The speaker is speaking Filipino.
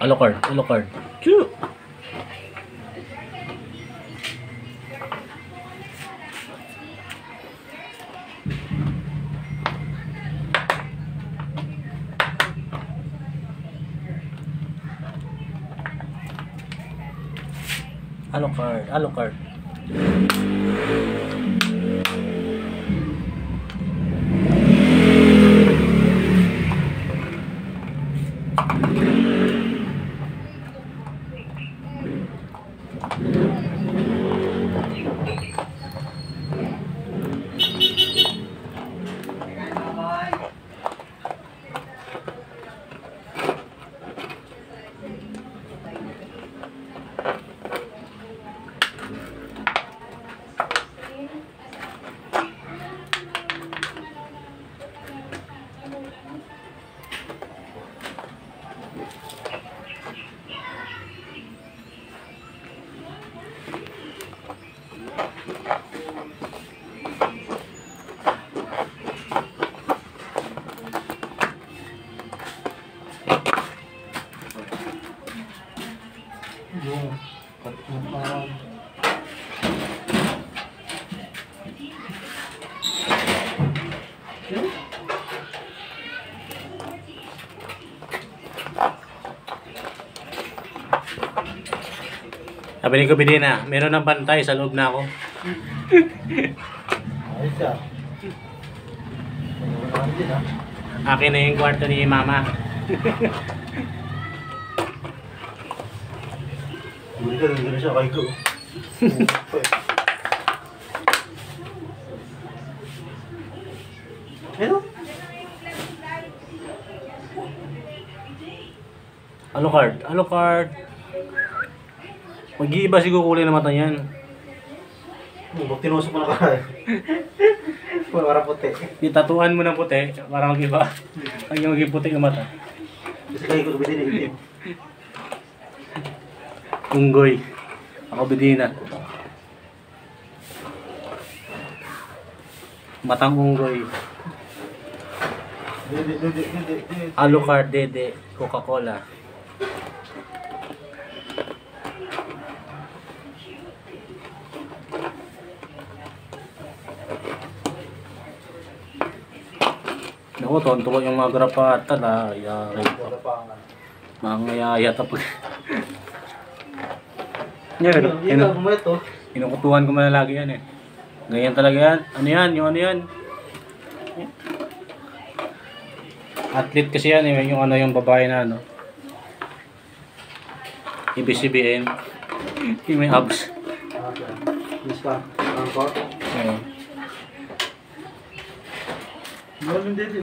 Alucard, Alucard. Choo! Alucard, Alucard. Sabi ni Kubidi na, meron ng bantay sa loob na ako. ayos. Ano ah. Akin na yung kwarto ni Mama. Hindi ka nandun siya kay ko. Pero, Alucard, Alucard. Mag-iiba siguro kulay ng mata niyan. Huwag tinusok mo na ka. Para puti. Itatuan mo ng puti para mag-iba. Pag yung maging puti ng mata. Kasi kaya ko na itim. Unggoy. Ako bidina. Matang unggoy. Hindi, hindi, hindi. Alucard, Dede, Coca-Cola. Naku, tonto yung mga grapata na. Yari. Wala pa nga. Mga yaya tapos. Yan, inu ka bumeto. inukutuhan ko man lagi yan eh. Ganyan talaga yan. Ano yan? Yung ano yan? Athlete kasi yan eh. Yung ano yung babae na ano. Sabihin, yung may abs. Okay. Miss ka. Ang court. Ayun. Ganun din.